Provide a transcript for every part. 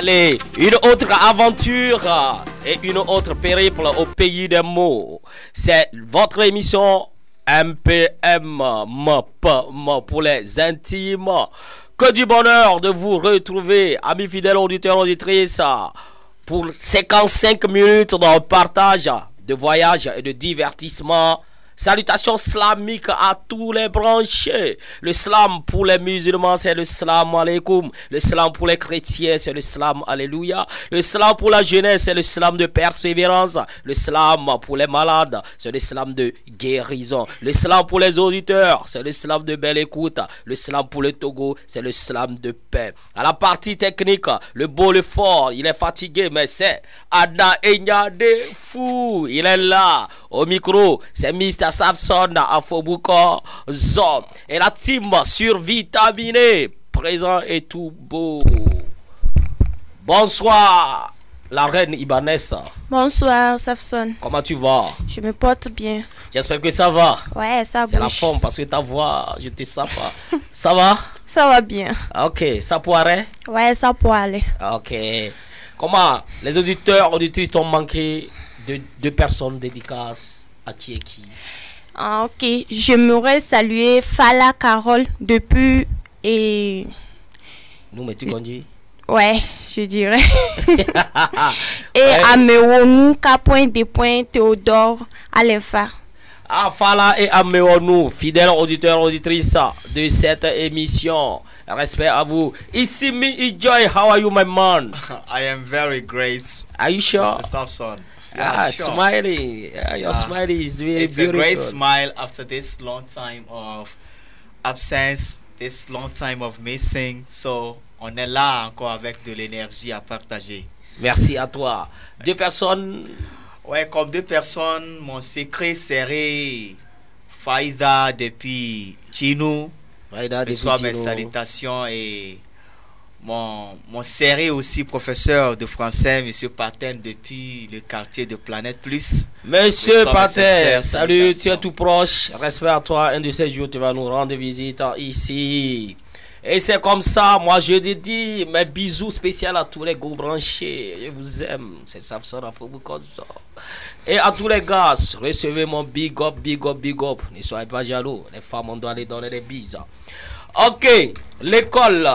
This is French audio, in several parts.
Allez, une autre aventure et une autre périple au pays des mots. C'est votre émission MPM pour les intimes. Que du bonheur de vous retrouver, amis fidèles auditeurs auditrices, pour 55 minutes de partage, de voyage et de divertissement Salutations slamiques à tous les branchés. Le slam pour les musulmans, c'est le slam alaikum. Le slam pour les chrétiens, c'est le slam alléluia. Le slam pour la jeunesse, c'est le slam de persévérance. Le slam pour les malades, c'est le slam de guérison. Le slam pour les auditeurs, c'est le slam de belle écoute. Le slam pour le Togo, c'est le slam de paix. À la partie technique, le beau, le fort, il est fatigué, mais c'est Ada Enyade Fou. Il est là. Au micro, c'est Mr. Safson à Fobuko. Et la team survitaminée, présent et tout beau. Bonsoir, la reine Ibanez. Bonsoir, Safson. Comment tu vas? Je me porte bien. J'espère que ça va. Ouais, ça C'est la forme parce que ta voix, je te sens pas. ça va? Ça va bien. Ok, ça pourrait Ouais, ça pourrait aller. Ok. Comment les auditeurs, auditrices t'ont manqué? De deux personnes dédicaces à qui et qui ah, ok, j'aimerais saluer Fala Carole depuis et. Nous, mais tu conduis Ouais, je dirais. et ouais. Amewonou, Point de Point, Théodore, Alefa. Ah, Fala et Amewonou, fidèles auditeurs, auditrices de cette émission. Respect à vous. Ici, me enjoy. How are you, my man? I am very great. Are you sure? Mr. Samson. Yeah, ah, sure. smiling. Yeah, your uh, smile is very it's beautiful. It's a great smile after this long time of absence, this long time of missing. So, on est là encore avec de l'énergie à partager. Merci à toi. Deux personnes? Ouais, comme deux personnes, mon secret serait Faïda depuis Chino. Faïda depuis Chino. mes salutations et mon, mon serré aussi professeur de français, Monsieur Paten, depuis le quartier de Planète Plus. Monsieur Paten, salut, tu es tout proche. Respect à toi, un de ces jours, tu vas nous rendre visite ici. Et c'est comme ça, moi je te dis mes bisous spéciaux à tous les gros branchés. Je vous aime, c'est ça, ça, ça. Et à tous les gars, recevez mon big up, big up, big up. Ne soyez pas jaloux, les femmes, on doit les donner des bises. Ok, l'école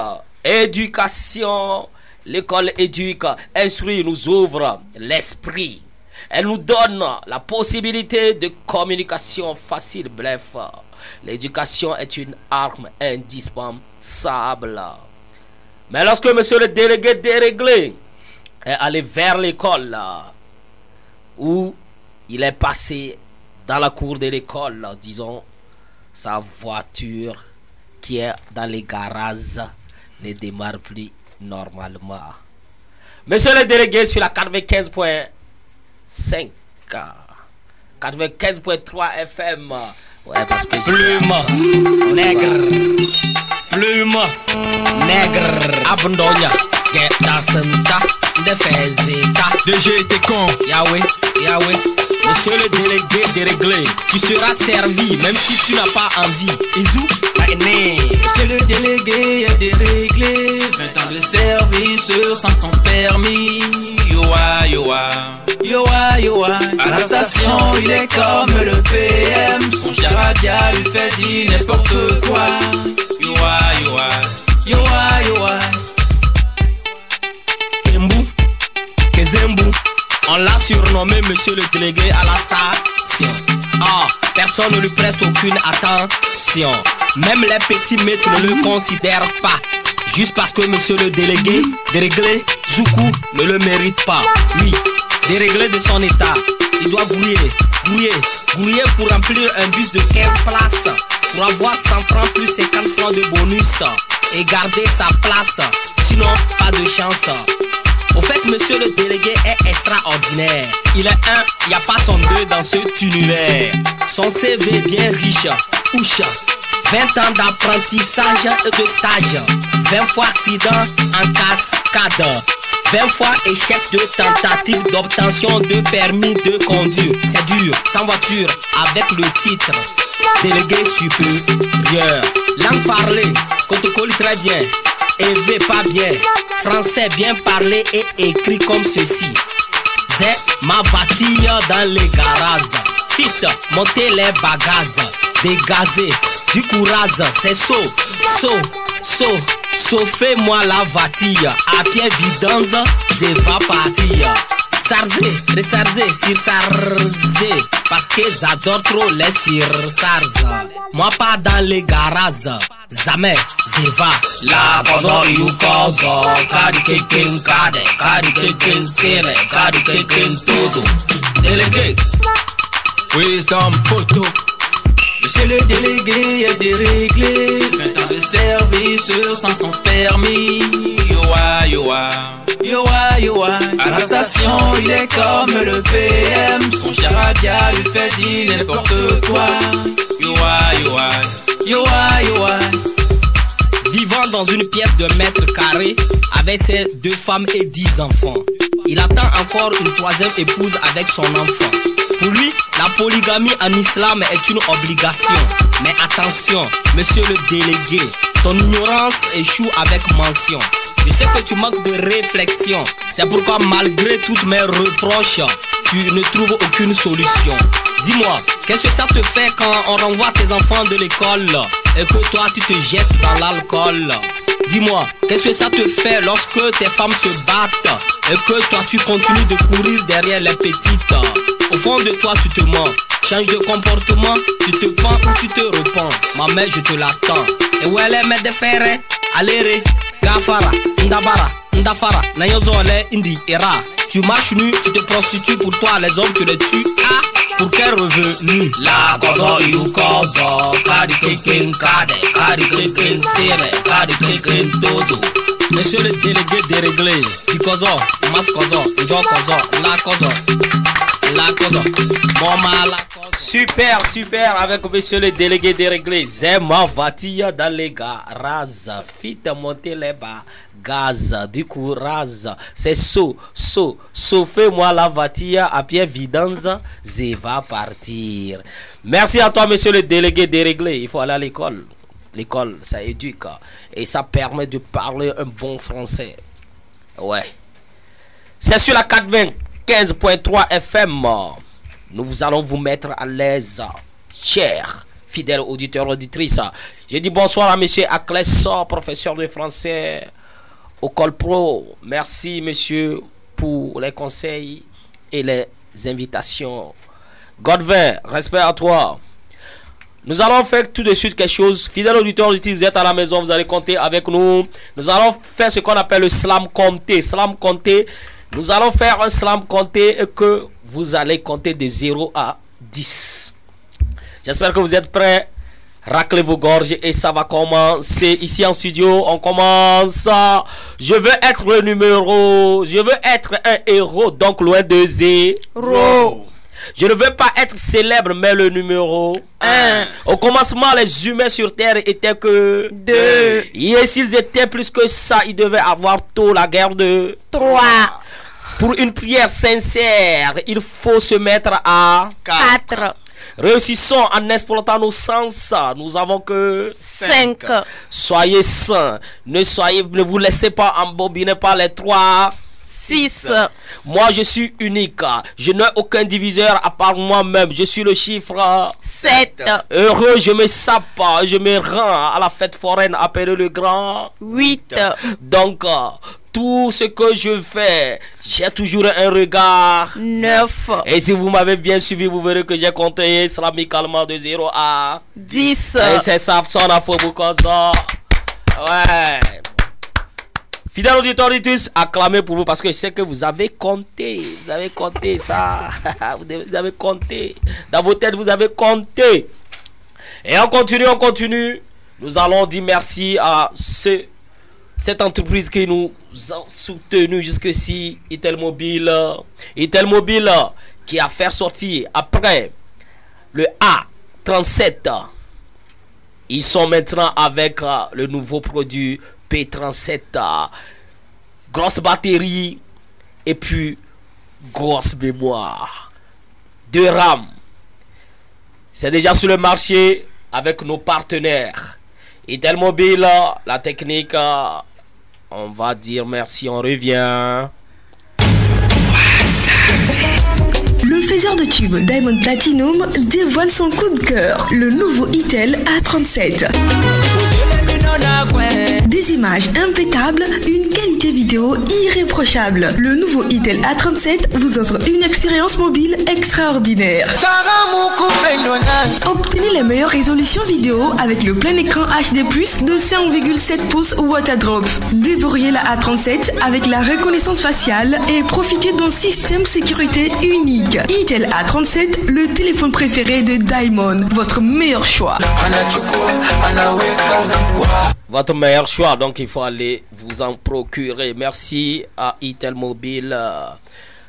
éducation. L'école éduque, instruit, nous ouvre l'esprit. Elle nous donne la possibilité de communication facile. Bref, l'éducation est une arme indispensable. Mais lorsque monsieur le délégué déréglé est allé vers l'école, où il est passé dans la cour de l'école, disons, sa voiture qui est dans les garages ne démarre plus normalement. Monsieur le délégué sur la 95.5, 95.3 FM. Ouais, parce que plume, nègre, plume, nègre, abondonia, get senta, defezeta, DG t'es con, Yahweh, Yahweh. Monsieur le délégué déréglé, tu seras servi même si tu n'as pas envie. Isou, Monsieur le délégué est déréglé, 20 ans de service sans son permis. Yoa, yoa, yoa, yoa. À la station, il est comme le PM. Son charabia lui fait dire n'importe quoi. Yoa, yoa, yoa, yoa. Kembu, Kezembu. On l'a surnommé Monsieur le délégué à la station. Ah, personne ne lui prête aucune attention. Même les petits maîtres ne le considèrent pas. Juste parce que monsieur le délégué, déréglé, Zoukou, ne le mérite pas. Oui, déréglé de son état. Il doit grouiller, grouiller, grouiller pour remplir un bus de 15 places. Pour avoir 100 francs plus 50 francs de bonus. Et garder sa place. Sinon, pas de chance. Au fait, monsieur le délégué est extraordinaire. Il est un, n'y a pas son deux dans cet univers. Son CV bien riche, ouche. 20 ans d'apprentissage et de stage. 20 fois accident en cascade. 20 fois échec de tentative d'obtention de permis de conduire. C'est dur, sans voiture, avec le titre délégué supérieur. Langue parlée, protocole très bien. Élevé pas bien, français bien parlé et écrit comme ceci. C'est ma vatille dans les garages. Fit, montez les bagages. Dégazez du courage, c'est saut, saut, saut. Chauffez-moi la vatille. À pied vidange, je vais partir. Sarzer, recharger, surcharger. Parce que j'adore trop les surcharges. Moi pas dans les garages. Jamais, je vais. La bozo you kozo. Kari keken kade, kari keken sere, kari keken todo. Délégué. Wisdom Poto. Monsieur le délégué est déréglé. 20 ans de service sans son permis. Yoa, yoa. Yoa, yoa. À la station, il est comme le PM. Son charabia lui fait dire n'importe quoi. Yoa, yoa. Yoa, yoa. Vivant dans une pièce de mètre carré avec ses deux femmes et dix enfants. Il attend encore une troisième épouse avec son enfant. Pour lui, la polygamie en islam est une obligation. Mais attention, monsieur le délégué, ton ignorance échoue avec mention. Je sais que tu manques de réflexion. C'est pourquoi malgré toutes mes reproches, tu ne trouves aucune solution. Dis-moi, qu'est-ce que ça te fait quand on renvoie tes enfants de l'école et que toi tu te jettes dans l'alcool? Dis-moi, qu'est-ce que ça te fait lorsque tes femmes se battent et que toi tu continues de courir derrière les petites? Au fond de toi tu te mens, change de comportement, tu te pends ou tu te repens. Ma mère je te l'attends. Et où elle est, mais de ferre, allez, gafara, ndabara, ndafara, nayozole, indi, era. Tu marches nu, tu te prostitues. Pour toi, les hommes tu les tues. Ah, pour quel revenu? La kozo you kozo, kari keken kade, kari keken sere, kari keken dozo. Monsieur le délégué déréglé, du kozo, mas kozo, ndo kozo, la kozo, la. Super, super, avec monsieur le délégué déréglé. Zema Vatia dans les garages. Fit monter les bas. Gaz, du courage. C'est so, so. Fais-moi la Vatia à pied vidange. Je va partir. Merci à toi, monsieur le délégué déréglé. Il faut aller à l'école. L'école, ça éduque. Et ça permet de parler un bon français. Ouais. C'est sur la 95.3 FM. Nous allons vous mettre à l'aise, chers fidèles auditeurs, auditrices. Je dis bonsoir à monsieur Aclès, professeur de français au Col Pro. Merci, monsieur, pour les conseils et les invitations. Godvin, respect à toi. Nous allons faire tout de suite quelque chose. Fidèles auditeurs, auditrices, vous êtes à la maison, vous allez compter avec nous. Nous allons faire ce qu'on appelle le slam compté. Slam compté. Nous allons faire un slam compté et que vous allez compter de 0 à 10. J'espère que vous êtes prêts. Raclez vos gorges et ça va commencer ici en studio. On commence. Je veux être le numéro. Je veux être un héros, donc loin de zéro. Je ne veux pas être célèbre, mais le numéro 1. Au commencement, les humains sur Terre étaient que 2. Et s'ils étaient plus que ça, ils devaient avoir tôt la guerre de 3. Pour une prière sincère, il faut se mettre à 4. Réussissons en exploitant nos sens. Nous avons que 5. Soyez saints. Ne soyez, ne vous laissez pas embobiner par les trois. 6. Moi, je suis unique. Je n'ai aucun diviseur à part moi-même. Je suis le chiffre 7. Heureux, je me sape, je me rends à la fête foraine appelée le grand. 8. Donc, tout ce que je fais, j'ai toujours un regard. 9. Et si vous m'avez bien suivi, vous verrez que j'ai compté islamiquement de 0 à 10. Et c'est ça, son afro ça. Ouais. Fidèles auditeurs, tous, acclamez pour vous parce que je sais que vous avez compté. Vous avez compté ça. vous avez compté. Dans vos têtes, vous avez compté. Et on continue, on continue. Nous allons dire merci à ce, cette entreprise qui nous a soutenus jusqu'ici, Itel Mobile. Itel Mobile qui a fait sortir après le A37. Ils sont maintenant avec le nouveau produit P37. Grosse batterie et puis grosse mémoire. Deux RAM. C'est déjà sur le marché avec nos partenaires. Itel Mobile, la technique On va dire merci, on revient. Le faiseur de tubes Diamond Platinum dévoile son coup de cœur, le nouveau Itel A37. Des images impeccables, une qualité vidéo irréprochable. Le nouveau Itel A37 vous offre une expérience mobile extraordinaire. Obtenez les meilleures résolutions vidéo avec le plein écran HD+, de 5,7 pouces Waterdrop. Dévorez la A37 avec la reconnaissance faciale et profitez d'un système sécurité unique. Itel A37, le téléphone préféré de Diamond, votre meilleur choix. Votre meilleur choix, donc il faut aller vous en procurer. Merci à Itel Mobile.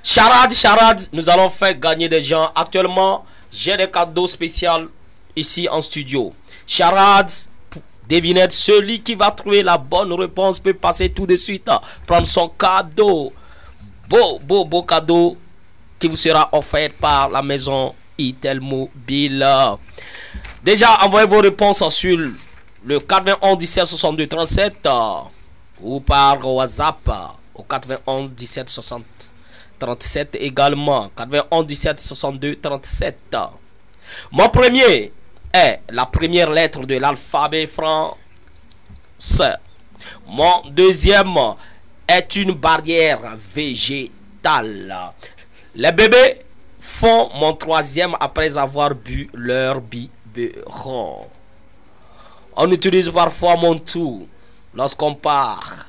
Charade, charade, nous allons faire gagner des gens. Actuellement, j'ai des cadeaux spéciaux ici en studio. Charade, devinette, celui qui va trouver la bonne réponse peut passer tout de suite, prendre son cadeau. Beau, beau, beau cadeau qui vous sera offert par la maison Itel Mobile. Déjà, envoyez vos réponses sur le 91 17 62 37 ou par WhatsApp au 91 17 60 37 également. 91 17 62 37 mon premier est la première lettre de l'alphabet français. Mon deuxième est une barrière végétale. Les bébés font mon troisième après avoir bu leur biberon on utilise parfois mon tout lorsqu'on part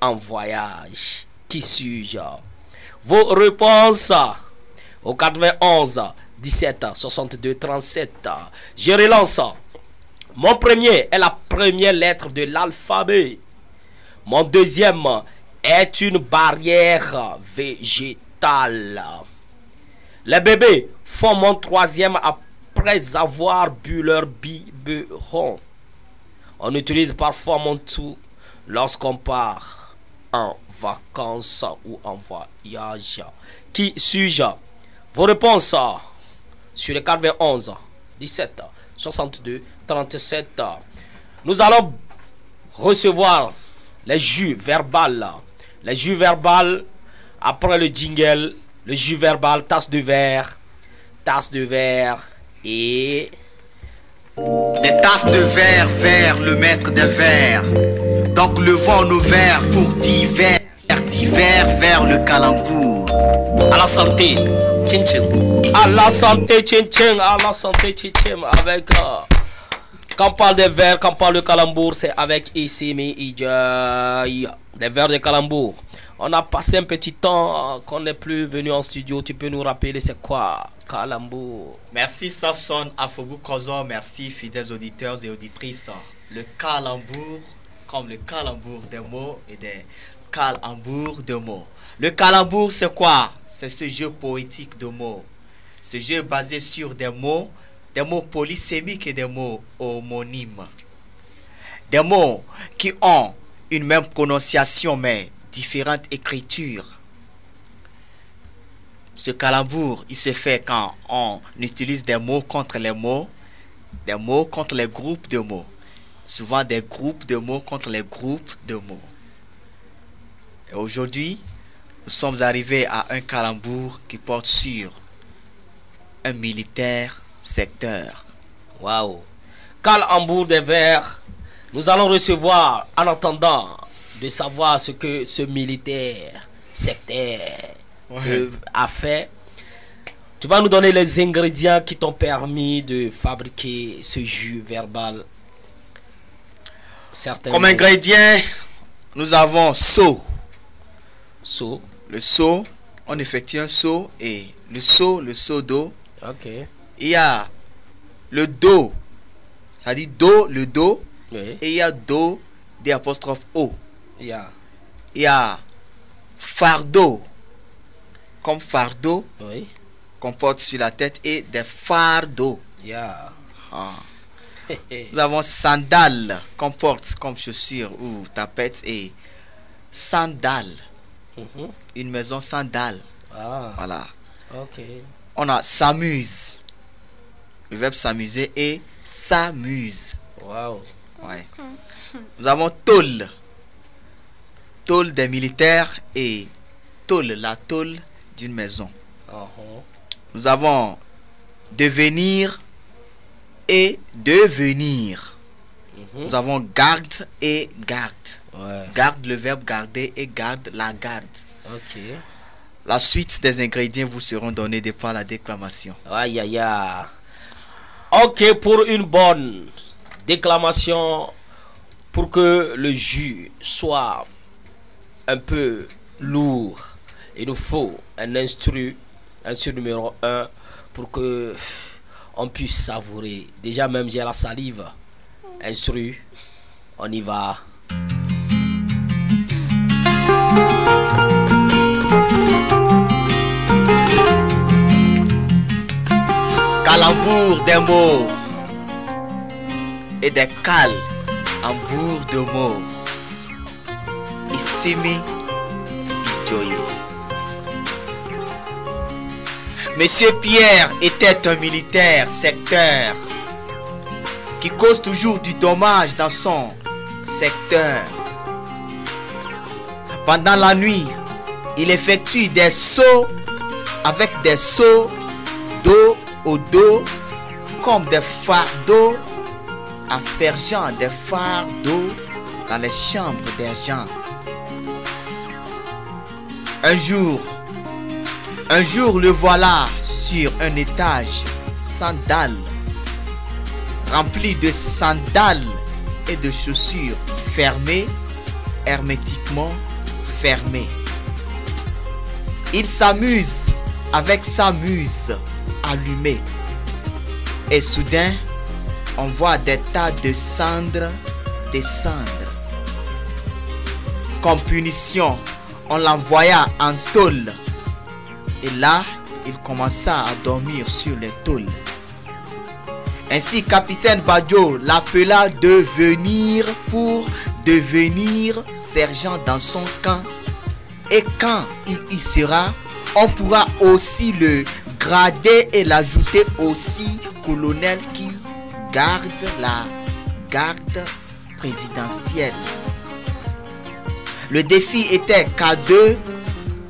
en voyage. Qui suis-je? Vos réponses au 91 17 62 37. Je relance. Mon premier est la première lettre de l'alphabet. Mon deuxième est une barrière végétale. Les bébés font mon troisième après avoir bu leur biberon. On utilise parfois mon tout lorsqu'on part en vacances ou en voyage. Qui suis-je? Vos réponses sur le 91 17 62 37. Nous allons recevoir les jus verbal. Les jus verbal après le jingle, le jus verbal, tasse de verre, tasse de verre et des tasses de verre vers le maître des verres. Donc levons nos verres pour divers, divers vers le calembour. À la santé, tchin tchin. À la santé, tchin. À la santé, tchin. Avec. Euh, quand on parle des verres, quand on parle de calembour, c'est avec Isimi Ijay. Les verres de calembour. On a passé un petit temps euh, qu'on n'est plus venu en studio. Tu peux nous rappeler c'est quoi Calembour Merci Safson Afobu Kozo. Merci fidèles auditeurs et auditrices. Le calembour, comme le calembour des mots et des calembours de mots. Le calembour, c'est quoi? C'est ce jeu poétique de mots. Ce jeu basé sur des mots, des mots polysémiques et des mots homonymes. Des mots qui ont une même prononciation mais différentes écritures. Ce calembour, il se fait quand on utilise des mots contre les mots, des mots contre les groupes de mots. Souvent des groupes de mots contre les groupes de mots. Et aujourd'hui, nous sommes arrivés à un calembour qui porte sur un militaire secteur. Waouh! Calembour des vers. Nous allons recevoir, en attendant, de savoir ce que ce militaire sectaire a fait. Tu vas nous donner les ingrédients qui t'ont permis de fabriquer ce jus verbal. Comme ingrédient, nous avons seau. Seau. Le seau, on effectue un seau et le seau, le seau d'eau. Ok. Il y a le dos, ça dit do, le dos. Oui. Et il y a do, des apostrophes O. Il y a. Il y a fardeau, comme fardeau, Oui. qu'on porte sur la tête, et des fardeaux. Il y a. Ah. Nous avons sandales qu'on porte comme chaussures ou tapettes et sandales. Mhm. Une maison sandales. Ah, Voilà. ok. On a s'amuse. Le verbe s'amuser et s'amuse. Waouh. Ouais. Nous avons tôle. Tôle des militaires et tôle, la tôle d'une maison. Uh-huh. Nous avons devenir et devenir. Mhm. Nous avons garde et garde. Ouais. Garde le verbe garder et garde la garde. Ok. La suite des ingrédients vous seront donnés de par la déclamation. Aïe aïe aïe. Ok, pour une bonne déclamation, pour que le jus soit un peu lourd, il nous faut un instru, instru numéro 1, pour que on puisse savourer. Déjà même j'ai la salive. Instru, on y va. Calembour des mots et des cales en de mots. Monsieur Pierre était un militaire secteur qui cause toujours du dommage dans son secteur. Pendant la nuit, il effectue des sauts avec des sauts d'eau au dos comme des fardeaux aspergeant des fardeaux dans les chambres des gens. Un jour, un jour le voilà sur un étage, sandales, rempli de sandales et de chaussures fermées, hermétiquement fermées. Il s'amuse avec sa muse allumée. Et soudain, on voit des tas de cendres descendre. Comme punition, on l'envoya en tôle. Et là, il commença à dormir sur les tôles. Ainsi, capitaine Badjo l'appela de venir pour devenir sergent dans son camp. Et quand il y sera, on pourra aussi le grader et l'ajouter aussi colonel qui garde la garde présidentielle. Le défi était K2,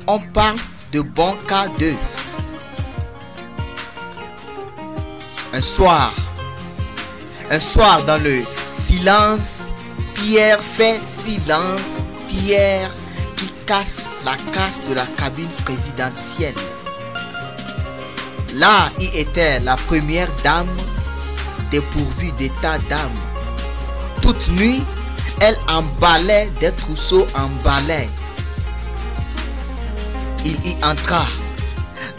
on parle de bon K2. Un soir, un soir dans le silence, Pierre fait silence, Pierre qui casse la casse de la cabine présidentielle. Là, il était la première dame dépourvue d'état d'âme. Toute nuit, elle emballait des trousseaux en balai. Il y entra.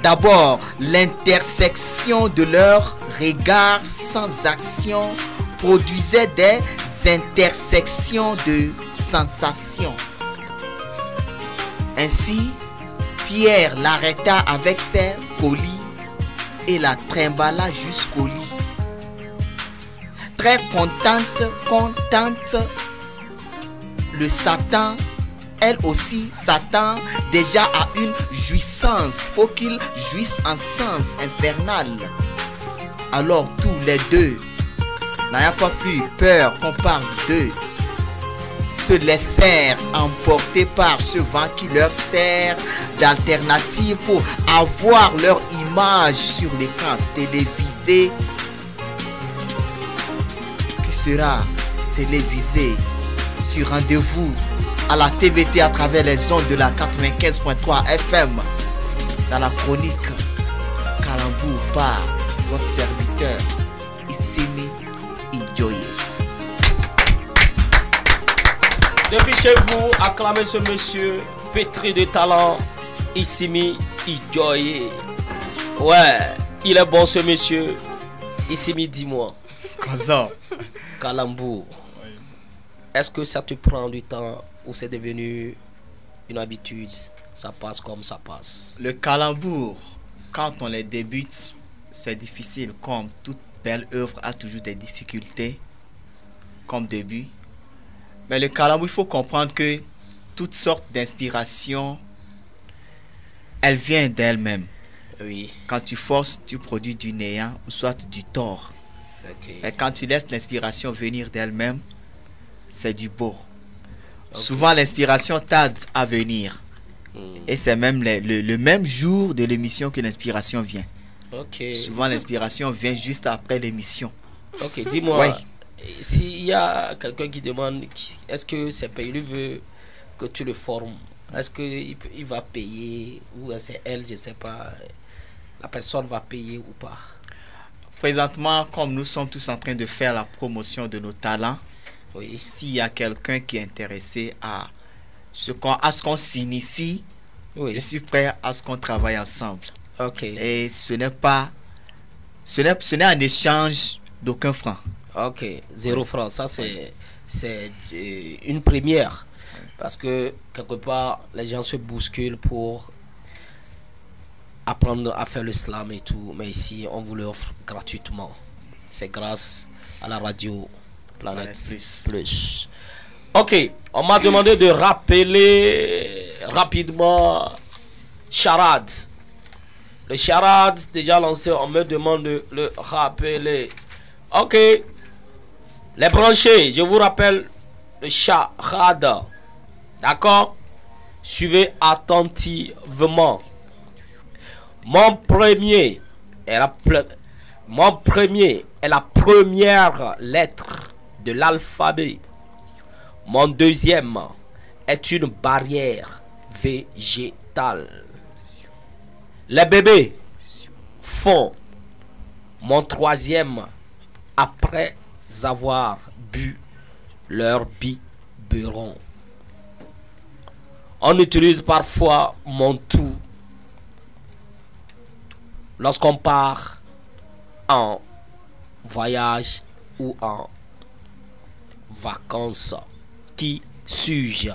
D'abord, l'intersection de leurs regards sans action produisait des intersections de sensations. Ainsi, Pierre l'arrêta avec ses colis et la trimbala jusqu'au lit. Très contente, contente, le Satan, elle aussi, Satan, déjà a une jouissance. Faut qu'il jouisse en sens infernal. Alors tous les deux, n'ayant pas plus peur qu'on parle d'eux, se laissèrent emporter par ce vent qui leur sert d'alternative pour avoir leur image sur l'écran télévisé qui sera télévisé sur rendez-vous à la TVT à travers les ondes de la 95.3 FM dans la chronique Calembour par votre serviteur Issimi Idjoye. Depuis chez vous, acclamez ce monsieur pétri de talent, Issimi Idjoye. Ouais, il est bon ce monsieur. Issimi, dis-moi, Comment Kalambour, est-ce que ça te prend du temps ou c'est devenu une habitude? Ça passe comme ça passe. Le calembour, quand on les débute, c'est difficile. Comme toute belle œuvre a toujours des difficultés comme début. Mais le calembour, il faut comprendre que toutes sortes d'inspirations, elles viennent d'elles-mêmes. Oui, Quand tu forces, tu produis du néant ou soit du tort. ok. Et quand tu laisses l'inspiration venir d'elle-même, c'est du beau. Souvent, l'inspiration tarde à venir. Hmm. Et c'est même le, le- le même jour de l'émission que l'inspiration vient. Souvent, l'inspiration vient juste après l'émission. Ok, dis-moi, s'il y a quelqu'un qui demande, est-ce que c'est payé, lui veut que tu le formes, est-ce qu'il il va payer ou c'est elle, je sais pas, la personne va payer ou pas? Présentement, comme nous sommes tous en train de faire la promotion de nos talents, Oui. s'il y a quelqu'un qui est intéressé à ce qu'on à ce qu'on s'initie, je suis prêt à ce qu'on travaille ensemble. Ok. Et ce n'est pas, ce n'est, ce n'est un échange d'aucun franc. Ok. Zéro franc. Ça, c'est, c'est euh, une première. Parce que quelque part, les gens se bousculent pour apprendre à faire le slam et tout. Mais ici, on vous l'offre gratuitement. C'est grâce à la radio Planète Planète Plus. Ok, on m'a demandé de rappeler rapidement Charade. Le charade déjà lancé, on me demande de le rappeler. Ok, les branchés, je vous rappelle le charade. D'accord? Suivez attentivement. Mon premier est la, pre- mon premier est la première lettre de l'alphabet. Mon deuxième est une barrière végétale. Les bébés font mon troisième après avoir bu leur biberon. On utilise parfois mon tout lorsqu'on part en voyage ou en vacances. Qui suis-je?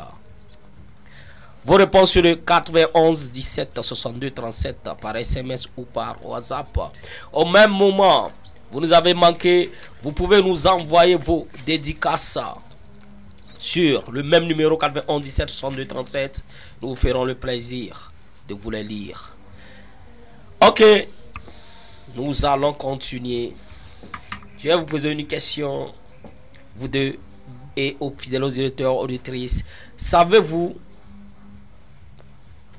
Vos réponses sur le 91 17 62 37 par SMS ou par WhatsApp. Au même moment, vous nous avez manqué, vous pouvez nous envoyer vos dédicaces sur le même numéro 91 17 62 37. Nous vous ferons le plaisir de vous les lire. Ok, nous allons continuer. Je vais vous poser une question, vous deux, et aux fidèles auditeurs, auditrices. Savez-vous,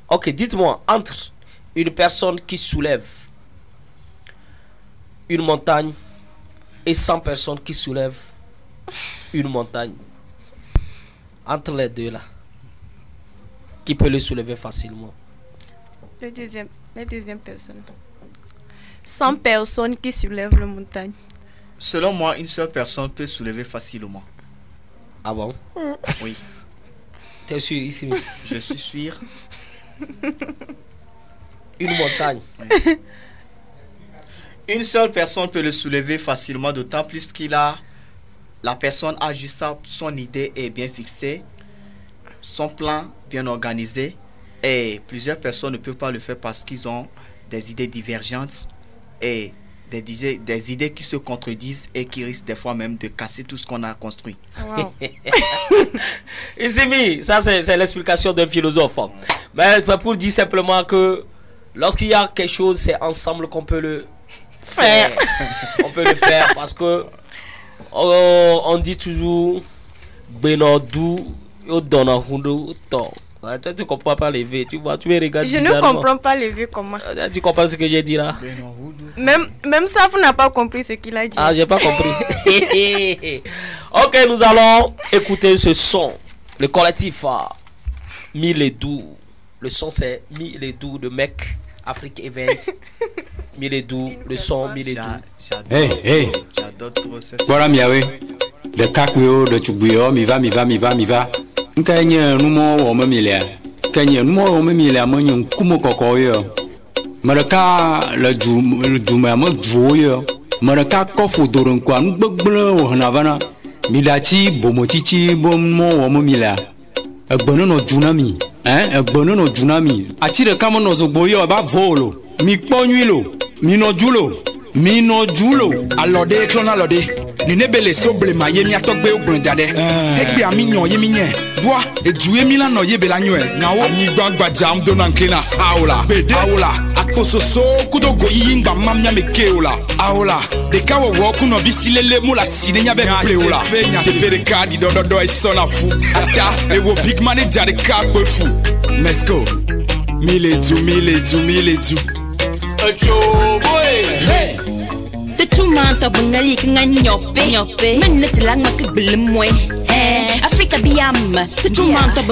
ok, dites-moi, entre une personne qui soulève une montagne et 100 personnes qui soulèvent une montagne, entre les deux là, qui peut le soulever facilement? Le deuxième, la deuxième personne. 100 personnes qui soulèvent la montagne. Selon moi, une seule personne peut soulever facilement. Ah bon? Oui, T'es sûr ici je suis sûr. Une montagne. Une seule personne peut le soulever facilement, d'autant plus qu'il a. La personne a juste son idée est bien fixée, son plan bien organisé, et plusieurs personnes ne peuvent pas le faire parce qu'ils ont des idées divergentes et des, idées- des idées qui se contredisent et qui risquent des fois même de casser tout ce qu'on a construit. Wow. Ici, mi, ça c'est l'explication d'un philosophe. Mais pour dire simplement que lorsqu'il y a quelque chose, c'est ensemble qu'on peut le faire. on peut le faire parce que oh, on dit toujours Benodou, donna Toi, tu comprends pas les V, tu vois, tu me regardes Je ne comprends pas le vieux comment. Euh, Tu comprends ce que j'ai dit là? Même, même ça, vous n'avez pas compris ce qu'il a dit. Ah, j'ai pas compris. ok, nous allons écouter ce son. Le collectif a Mille et doux. Le son c'est Mille et doux de Mec Afrique Event. Mille et doux, le son Mille et doux. J'a- J'adore Hey, hey, j'adore trop cette bɔra miawe ɖekakpuiwo ɖetugbuiwo miva miva miva miva nke nye numɔwo wɔme mi lea ke nye numɔwo wɔme mi lea menye ŋkume kɔkɔwo ye o. me ɖeka le du le du mea medzuwo ye o. me ɖeka kɔ ƒodo ɖe ŋkua nu gbegblẽ wòhena vana. Mi ɖe atsi bometsitsi be numɔwo wɔme mi lea egbe ne nɔ dzu na mi ɛn egbe ne nɔ dzu na mi. Ati ɖeka menɔ zogbo ye o eba vɔ o lo. Mi kpɔ nyui lo. Mi nɔ dzu lo mi nɔ dzu lo Alɔde klɔna alɔde nenebele soblema ye miatɔgbewo gblẽ da ɖe egbe ami nyɔ ye mi nye. Bua edu ye mi la nɔ ye be la nyɔe nyawo anyigba gbadzam dona nkle na awo la awo la akpososo kudo go yiyi ŋgba ma miame ke o la awo la ɖeka wɔwɔ kunɔvi si lele mu la si ne nya be ble o la teƒe ɖeka ɖiɖɔɖɔɖɔ esɔna fu. Ata ewo big manager ɖeka kpe fu. Mesco mi le du mi le du mi le du hey. Te ta nyope men eh. Afrika biam te ta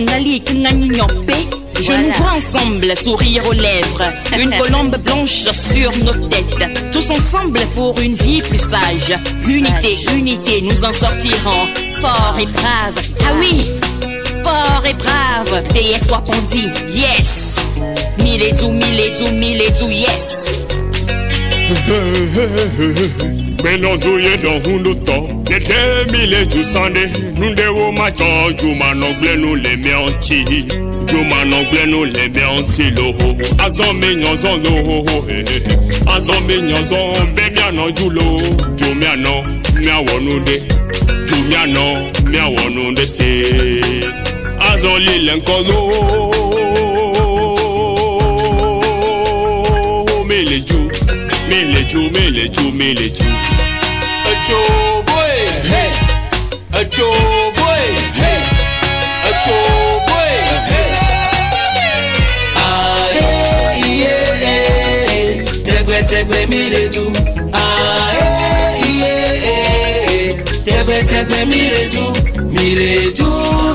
Je nous vois ensemble, sourire aux lèvres, une colombe blanche sur nos têtes, tous ensemble pour une vie plus sage. Unité, unité, nous en sortirons, fort et brave. Ah oui, fort et brave. TS yes. Miledou, miledou, miledou, yes. gbɛnɔzoye dɔhun do tɔ nete mi le du sande nudewo ma tsɔ jumanɔgblẽnu le miawo ŋuti jumanɔgblẽnu le miawo ŋuti loho azɔ mi nyɔzɔ loho azɔ mi nyɔzɔ be mianɔ dzu lo dzo mianɔ miawɔ nu de dzo mianɔ miawɔ nu de se azɔli le ŋkɔ meleju meleju meleju. Acho boy, hey. Acho boy, hey. Acho boy, hey. Aye, iye, eh, tẹgbẹtẹgbẹ mi le du. Aye, iye, eh, tẹgbẹtẹgbẹ mi le du. Mi le du,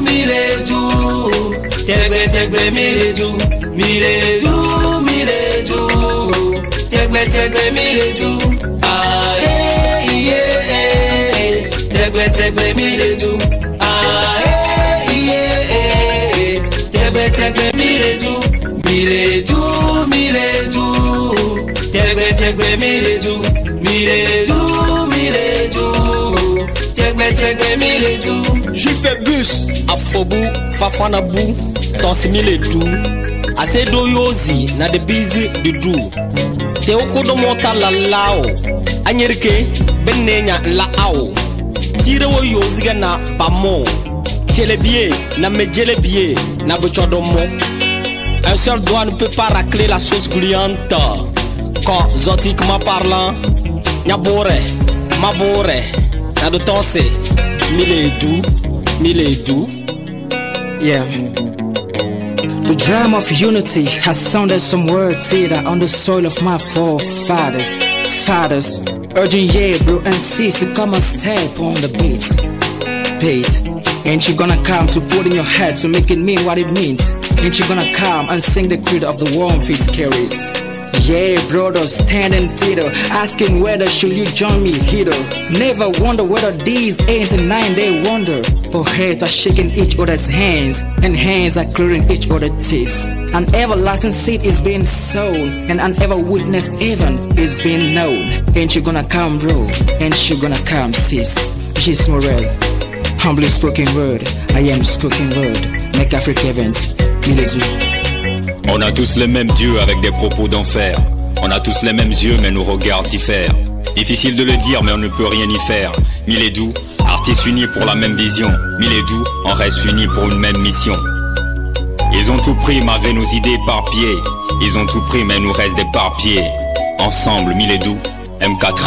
mi le du. Tẹgbẹtẹgbẹ mi le du. Mi le du, mi le du. Tẹgbẹtẹgbẹ mi le du. Aye, iye, eh, tẹgbẹtẹgbẹ mi le du. Aye, iye, eh, tẹgbẹtẹgbẹ mi le du. Mi le du, mi le du. Tẹgbẹtẹgbẹ mi le du. Mi le du, mi le du. Tẹgbẹtẹgbẹ mi le du. Jufe bus afobu fafana bu tɔsi mi le du ase do yozi na te o kodomo ta la lao. Anyerike benenya la ao. Tire wo yozi ga na pamo. Bie na bie na bochodomo. Un seul doigt ne peut pas racler la sauce gluante. Quand zotiquement parlant nyabore mabore na do tɔnse mi le du mi le du Yeah. The drum of unity has sounded some words here on the soil of my forefathers. Fathers, urging yeah, bro, and sis to come and step on the beat. Beat. Ain't you gonna come to put in your head to make it mean what it means? Ain't you gonna come and sing the creed of the warm feet carries? Yeah, brother, standing tito, asking whether should you join me here. Never wonder whether these eight and nine day wonder. For heads are shaking each other's hands, and hands are clearing each other's teeth. An everlasting seed is being sown, and an ever witnessed heaven is being known. Ain't you gonna come, bro? Ain't you gonna come, sis? She's Morel. Humbly spoken word, I am spoken word. Make Africa events, military. On a tous les mêmes dieux avec des propos d'enfer. On a tous les mêmes yeux mais nos regards diffèrent. Difficile de le dire mais on ne peut rien y faire. Mille et doux, artistes unis pour la même vision. Mille et doux, on reste unis pour une même mission. Ils ont tout pris malgré nos idées par pied. Ils ont tout pris mais nous reste des par-pieds. Ensemble, mille et doux, M4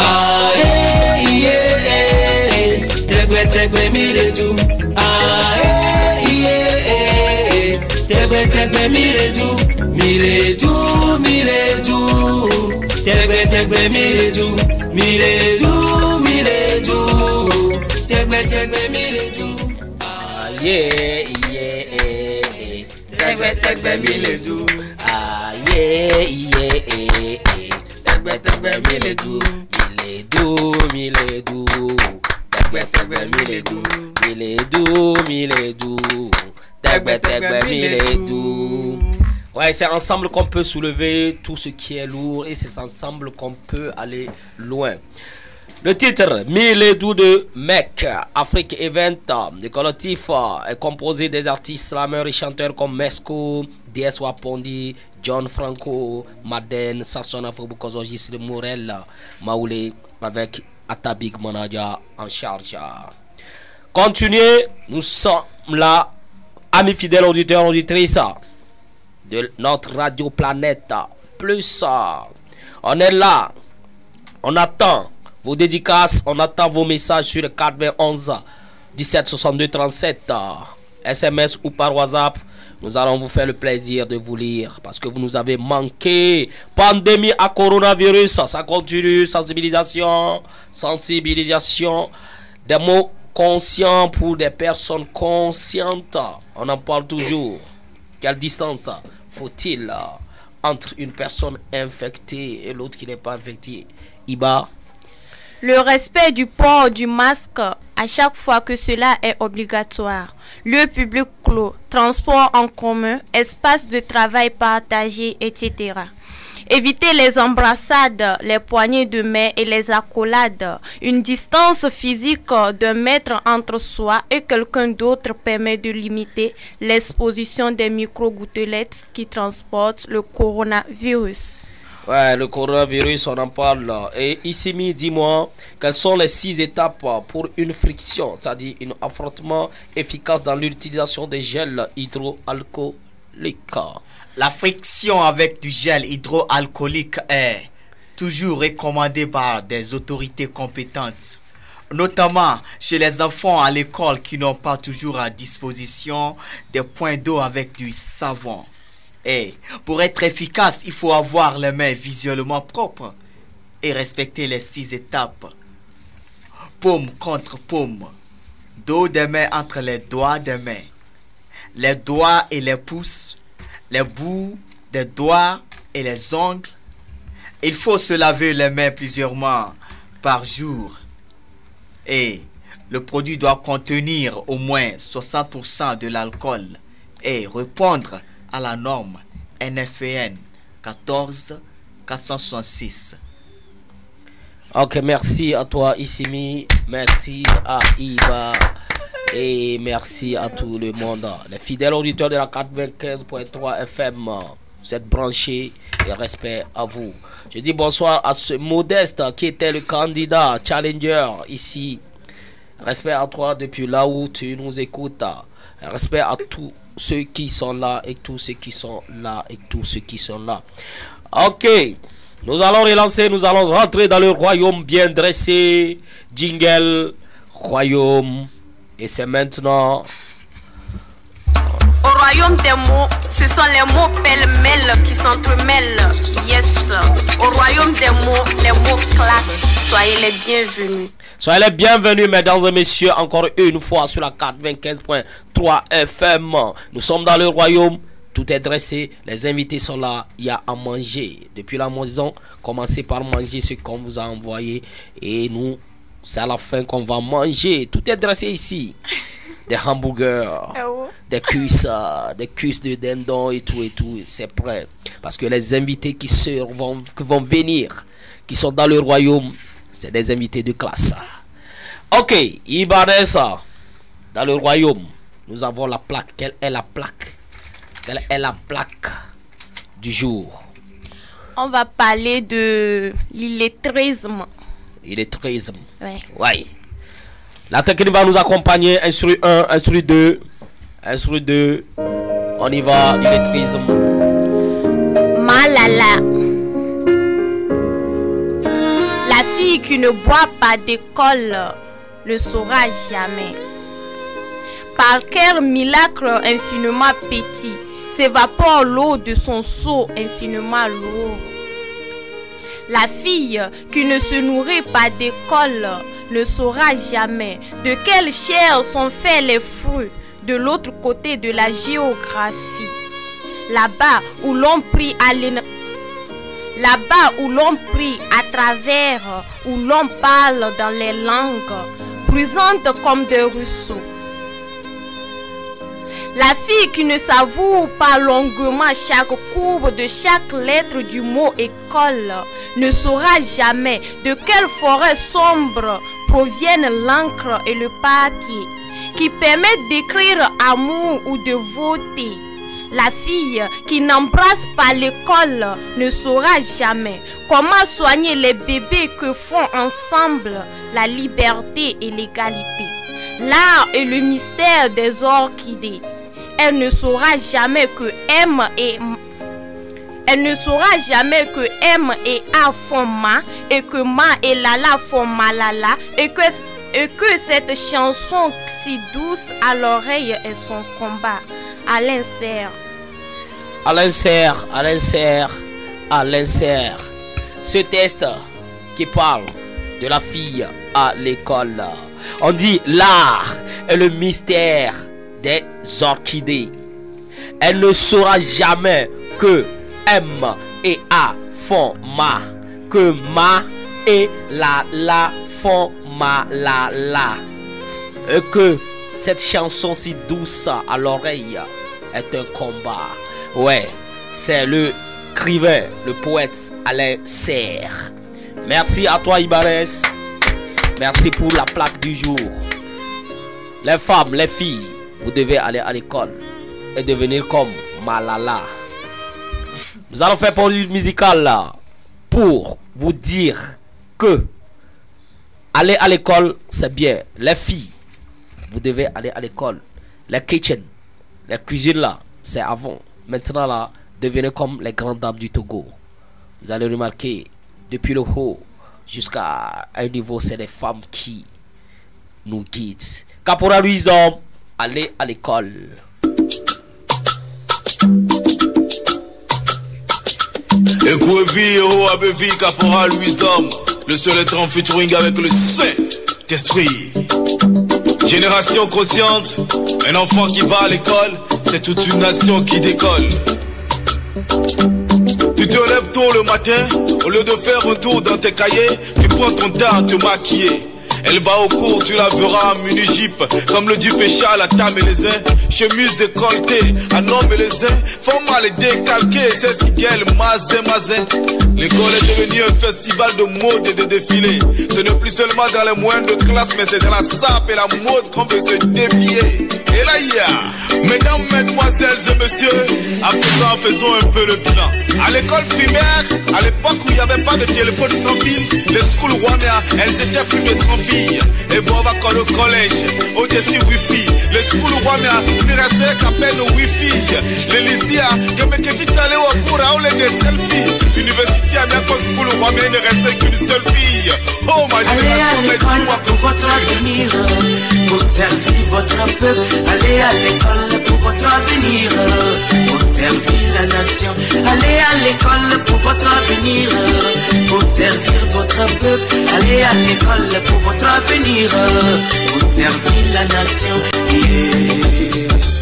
Aye, yeah, eh, tẹgbẹtẹgbẹ tẹgbẹtẹgbẹ mi le du. Mi le du, mi le du. Tẹgbẹtẹgbẹ mi le du. Mi le du, mi le du. Tẹgbẹtẹgbẹ mi le du. Aye, yeah, eh, eh. Tẹgbẹtẹgbẹ mi le du. Aye, yeah, eh, eh. Tẹgbẹtẹgbẹ mi le du. Mi le du, mi le du. Tẹgbẹtẹgbẹ mi le du. Ouais, c'est ensemble qu'on peut soulever tout ce qui est lourd et c'est ensemble qu'on peut aller loin. Le titre Miledou de Mec, Afrique Event, le collectif est composé des artistes slameurs et chanteurs comme Mesco, DS Wapondi, John Franco, Madden, Sarsona Fobukozo, Gisle Morel, Maoulé, avec à ta big manager en charge. Continuez, nous sommes là, amis fidèles auditeurs, auditrices de notre radio planète. Plus, on est là, on attend vos dédicaces, on attend vos messages sur le 411 17 62 37 SMS ou par WhatsApp. Nous allons vous faire le plaisir de vous lire parce que vous nous avez manqué. Pandémie à coronavirus, ça continue. Sensibilisation, sensibilisation. Des mots conscients pour des personnes conscientes. On en parle toujours. Quelle distance faut-il entre une personne infectée et l'autre qui n'est pas infectée Iba? Le respect du port du masque à chaque fois que cela est obligatoire. Lieu public clos, transport en commun, espace de travail partagé, etc. Éviter les embrassades, les poignées de main et les accolades. Une distance physique d'un mètre entre soi et quelqu'un d'autre permet de limiter l'exposition des micro-gouttelettes qui transportent le coronavirus. Ouais, le coronavirus, on en parle. Et ici, dis-moi, quelles sont les six étapes pour une friction, c'est-à-dire un affrontement efficace dans l'utilisation des gels hydroalcooliques? La friction avec du gel hydroalcoolique est toujours recommandée par des autorités compétentes, notamment chez les enfants à l'école qui n'ont pas toujours à disposition des points d'eau avec du savon. Et pour être efficace, il faut avoir les mains visuellement propres et respecter les six étapes. Paume contre paume. Dos des mains entre les doigts des mains. Les doigts et les pouces. Les bouts des doigts et les ongles. Il faut se laver les mains plusieurs mois par jour. Et le produit doit contenir au moins 60% de l'alcool et répondre à la norme NFN 14 466. Ok, merci à toi Issimi, merci à Iba et merci à tout le monde. Les fidèles auditeurs de la 95.3 FM, vous êtes branchés et respect à vous. Je dis bonsoir à ce modeste qui était le candidat challenger ici. Respect à toi depuis là où tu nous écoutes. Respect à tous ceux qui sont là et tous ceux qui sont là et tous ceux qui sont là. Ok, nous allons relancer, nous allons rentrer dans le royaume bien dressé. Jingle, royaume. Et c'est maintenant. Au royaume des mots, ce sont les mots pêle-mêle qui s'entremêlent. Yes. Au royaume des mots, les mots claquent. Soyez les bienvenus. Soyez les bienvenus, mesdames et messieurs, encore une fois sur la 95.3 FM. Nous sommes dans le royaume. Tout est dressé, les invités sont là, il y a à manger. Depuis la maison, commencez par manger ce qu'on vous a envoyé. Et nous, c'est à la fin qu'on va manger. Tout est dressé ici. Des hamburgers, des cuisses, des cuisses de dindon et tout et tout. C'est prêt. Parce que les invités qui, vont, qui vont venir, qui sont dans le royaume, c'est des invités de classe. Ok, Ibanesa, dans le royaume, nous avons la plaque. Quelle est la plaque? Quelle est la plaque du jour On va parler de l'illettrisme. L'illettrisme. Ouais. Ouais. La technique va nous accompagner. Instru 1, instru 2, instru 2. On y va, l'illettrisme. Malala. La fille qui ne boit pas d'école ne saura jamais. Par quel miracle infiniment petit s'évapore l'eau de son seau infiniment lourd. La fille qui ne se nourrit pas d'école ne saura jamais de quelle chair sont faits les fruits de l'autre côté de la géographie. Là-bas où l'on prie à Là-bas où l'on prie à travers, où l'on parle dans les langues, bruisantes comme des ruisseaux. La fille qui ne savoure pas longuement chaque courbe de chaque lettre du mot école ne saura jamais de quelle forêt sombre proviennent l'encre et le papier qui permettent d'écrire amour ou de voter. La fille qui n'embrasse pas l'école ne saura jamais comment soigner les bébés que font ensemble la liberté et l'égalité. L'art et le mystère des orchidées. Elle ne saura jamais que M et elle ne saura jamais que M et A font Ma et que Ma et Lala font Malala et que, et que cette chanson si douce à l'oreille est son combat. Alain Serre. Alain Serre, Alain Serre, Alain Serre. Ce test qui parle de la fille à l'école. On dit l'art est le mystère des orchidées. Elle ne saura jamais que M et A font ma, que ma et la la font ma la la. Et que cette chanson si douce à l'oreille est un combat. Ouais, c'est le écrivain, le poète Alain Serre. Merci à toi Ibares. Merci pour la plaque du jour. Les femmes, les filles, vous devez aller à l'école et devenir comme Malala. Nous allons faire pour musicale là pour vous dire que aller à l'école c'est bien. Les filles, vous devez aller à l'école. Les kitchen, les cuisines là, c'est avant. Maintenant là, devenez comme les grandes dames du Togo. Vous allez remarquer, depuis le haut jusqu'à un niveau, c'est les femmes qui nous guident. Caporal Wisdom, allez à l'école. Écoutez, héros Abevi, Caporal Wisdom, le seul être en featuring avec le Saint-Esprit. Génération consciente, un enfant qui va à l'école, c'est toute une nation qui décolle. Tu te lèves tôt le matin, au lieu de faire un tour dans tes cahiers, tu prends ton temps à te maquiller. Elle va au cours, tu la verras en mini-jeep Comme le du féchal à tam et les uns Chemise décolletée, un homme et les uns Font mal et décalqué, c'est si qu'elle mazin mazin L'école est devenue un festival de mode et de défilés. Ce n'est plus seulement dans les moyennes de classe Mais c'est dans la sape et la mode qu'on veut se défier. Et là il y a Mesdames, mesdemoiselles et messieurs À présent faisons un peu le bilan À l'école primaire, à l'époque où il n'y avait pas de téléphone sans fil Les schools rwandais, elles étaient plus de 100 filles et bon, on va au collège, au-dessus wifi. Les schools rwamia, il restait qu'à peine au wifi. Les lycées, que me que tu allais au cours à des selfies. Université, à qu'au school rwamia, il ne restait qu'une seule fille. Oh, ma génération, à l'école pour votre avenir, pour servir votre peuple. Allez à l'école pour votre avenir, servir la nation. Allez à l'école pour votre avenir, pour servir votre peuple. Allez à l'école pour votre avenir, pour servir la nation. Yeah.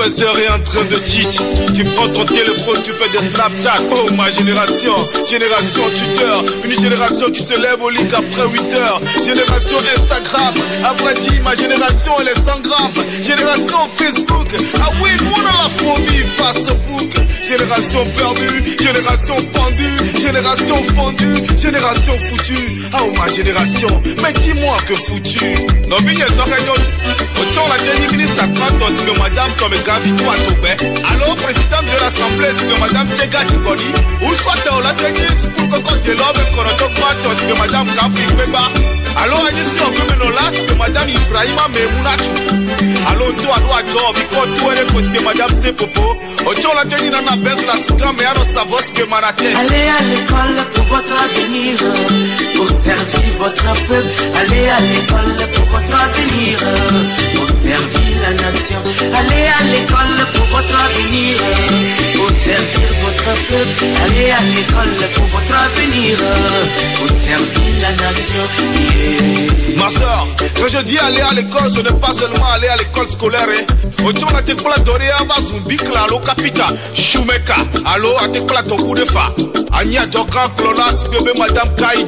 Professeur est en train de teach, tu prends ton téléphone, tu fais des Snapchat. Oh ma génération, génération tuteur, une génération qui se lève au lit après 8 heures. Génération Instagram, après dit ma génération elle est sans grave. Génération Facebook, ah oui, nous a la phobie Facebook. Génération perdue, génération pendue, génération fondue, génération foutue. Ah oh ma génération, mais dis-moi que foutu. Non, viens, ça Autant la dernière ministre a c'est que madame comme Gavi toi Tobé. Alors, président de l'Assemblée, c'est madame Tega Tiboni. Ou soit au la dernière, c'est pour que quand de l'homme, qu'on a tout c'est que madame Kafi Beba. Alors, il y a sur le même là, c'est que madame Ibrahima Memounachou. Alors, toi, toi, toi, vi quand tu es parce que madame Sepopo. Autant la dernière, n'a la cigarre, mais alors ça va ce que manaté. Allez à l'école pour votre avenir, pour servir votre peuple. Allez à l'école pour votre avenir, pour servir la nation. Allez à l'école pour votre avenir, pour servir votre peuple. Allez à l'école pour votre avenir, pour servir la nation. Yeah. Ma soeur, quand je dis aller à l'école, ce n'est pas seulement aller à l'école scolaire. Hein. Autour de l'école dorée, ava zumbi klalo kapita, shumeka, allo à l'école toku de fa. Anya joka klonas bébé madame Kai.